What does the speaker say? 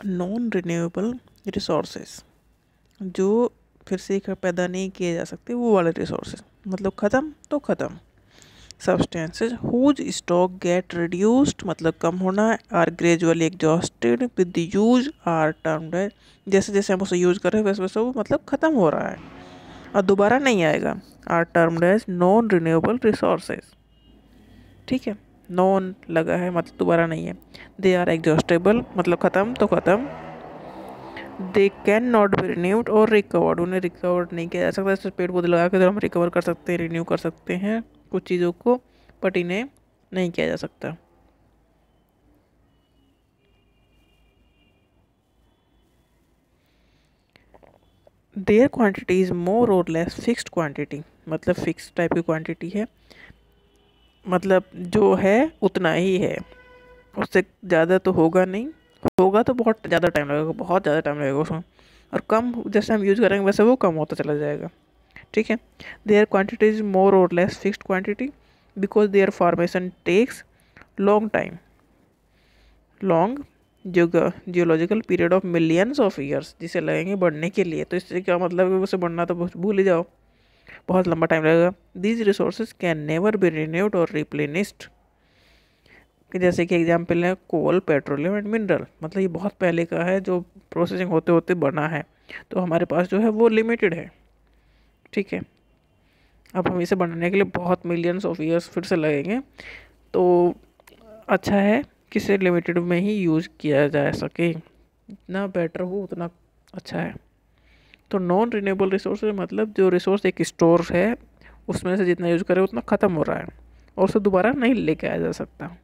Non renewable resources जो फिर से पैदा नहीं किए जा सकते, वो वाले रिसोर्सेज मतलब ख़त्म तो ख़त्म। Substances whose stock get reduced मतलब कम होना are gradually exhausted with the use are termed है। जैसे जैसे हम उसे यूज़ कर रहे हैं, वैसे वैसे वो मतलब ख़त्म हो रहा है, और दोबारा नहीं आएगा। Are termed as non renewable resources ठीक है? नॉन लगा है मतलब दोबारा नहीं है। दे आर एग्जॉस्टेबल मतलब ख़त्म तो ख़त्म। They can not be renewed और रिकवर्ड उन्हें रिकवर नहीं किया जा सकता। जैसे पेड़ पौधे लगा के तो हम रिकवर कर सकते हैं रिन्यू कर सकते हैं कुछ चीज़ों को बट इन्हें नहीं किया जा सकता। देयर क्वांटिटी इज़ मोर और लेस फिक्स्ड क्वांटिटी मतलब फिक्स टाइप की क्वांटिटी है। मतलब जो है, उतना ही है। उससे ज़्यादा तो होगा नहीं। होगा तो बहुत ज़्यादा टाइम लगेगा, बहुत ज़्यादा टाइम लगेगा उसमें। और कम, जैसे हम यूज़ करेंगे, वैसे वो कम होता चला जाएगा। ठीक है? देयर क्वान्टिटी इज़ मोर और less fixed quantity because their formation takes long time long geological period of millions of years जिसे लगेंगे बढ़ने के लिए। तो इससे क्या मतलब है उसे बढ़ना तो भूल ही जाओ। बहुत लंबा टाइम लगेगा। These resources can never be renewed और रिप्लेनिस्ड जैसे कि एग्ज़ाम्पल है कोल पेट्रोलियम एंड मिनरल मतलब ये बहुत पहले का है, जो प्रोसेसिंग होते होते बना है। तो हमारे पास जो है, वो लिमिटेड है। ठीक है? अब हम इसे बनाने के लिए बहुत मिलियंस ऑफ़ ईयर्स फिर से लगेंगे। तो अच्छा है कि इसे लिमिटेड में ही यूज़ किया जा सके। जितना बेटर हो, उतना अच्छा है। तो नॉन रिन्यूएबल रिसोर्स मतलब जो रिसोर्स एक स्टोर है, उसमें से जितना यूज़ करें, उतना ख़त्म हो रहा है और उसे दोबारा नहीं लेके आया जा सकता।